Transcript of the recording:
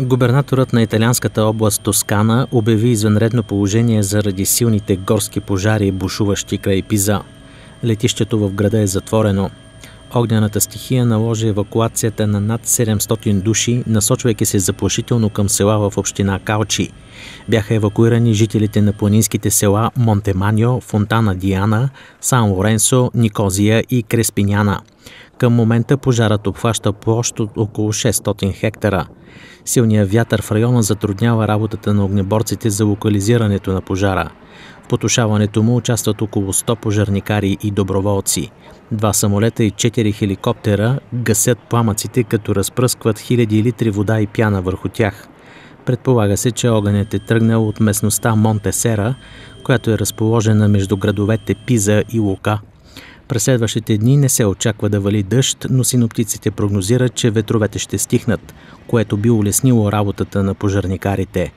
Губернаторът на италианската област Тоскана обяви извънредно положение заради силните горски пожари, бушуващи край Пиза. Летището в града е затворено. Огнената стихия наложи евакуацията на над 700 души, насочвайки се заплашително към села в община Калчи. Бяха евакуирани жителите на планинските села Монтеманио, Фонтана Диана, Сан Лоренсо, Никозия и Креспиняна. Към момента пожарът обхваща площ от около 600 хектара. Силният вятър в района затруднява работата на огнеборците за локализирането на пожара. В потушаването му участват около 100 пожарникари и доброволци. Два самолета и 4 хеликоптера гасят пламъците, като разпръскват хиляди литри вода и пяна върху тях. Предполага се, че огънят е тръгнал от местността Монтесера, която е разположена между градовете Пиза и Лука – през следващите дни не се очаква да вали дъжд, но синоптиците прогнозират, че ветровете ще стихнат, което би улеснило работата на пожарникарите.